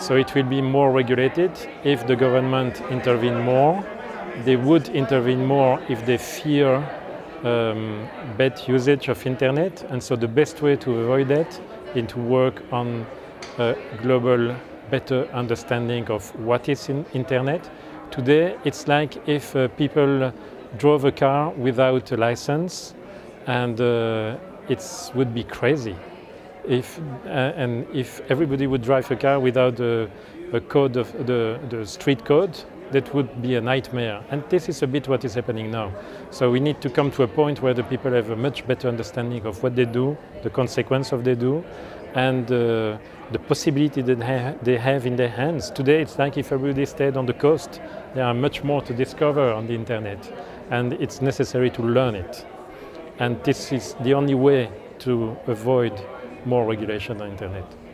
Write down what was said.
So it will be more regulated if the government intervene more. They would intervene more if they fear um, bad usage of internet. And so the best way to avoid that is to work on a global better understanding of what is in internet. Today it's like if uh, people drove a car without a license and uh, it would be crazy if uh, and if everybody would drive a car without a, a code of the, the street code that would be a nightmare. And this is a bit what is happening now. So we need to come to a point where the people have a much better understanding of what they do the consequence of they do and uh, the possibility that ha they have in their hands. Today it's like if everybody stayed on the coast there are much more to discover on the internet and it's necessary to learn it. And this is the only way to avoid more regulation on internet.